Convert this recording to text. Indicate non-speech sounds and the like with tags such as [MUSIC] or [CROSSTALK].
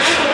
much. [LAUGHS]